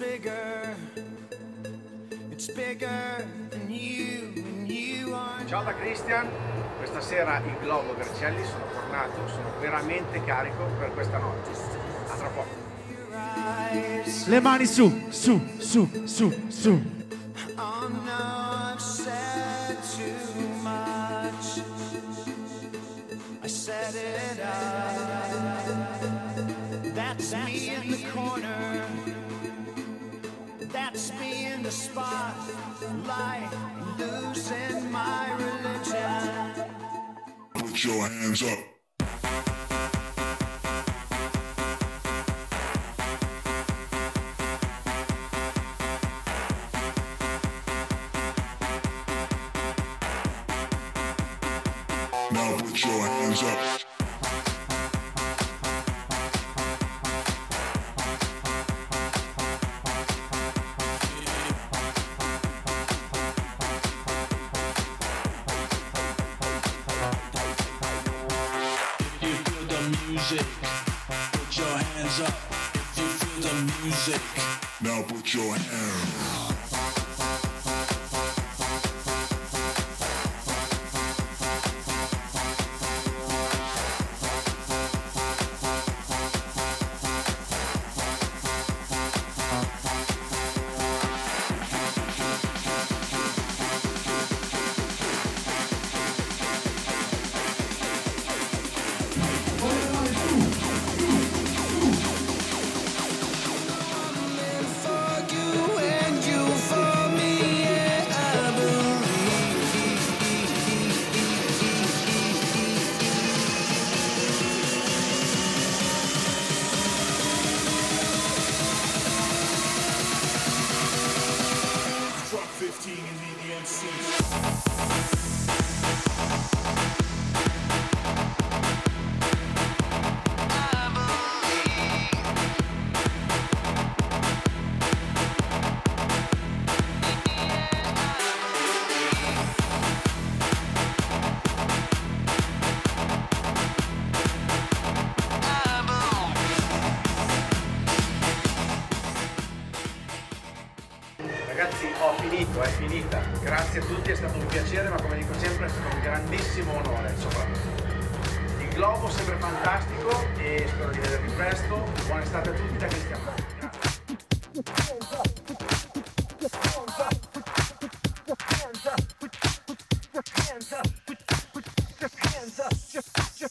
bigger. It's bigger than you and you are. Ciao da Christian, questa sera il Globo Vercelli sono tornato, sono veramente carico per questa notte. A tra poco. Le mani su, su, su, su, su. Oh. That's me in the corner. The losing my religion. Put your hands up. Now put your hands up. Put your hands up. If you feel the music, Now put your hands. Ragazzi ho finito, è finita. Grazie a tutti, è stato un piacere, ma come dico sempre è stato un grandissimo onore soprattutto. Il globo sempre fantastico e spero di vedervi presto. Buona estate a tutti da Cristian Grazie.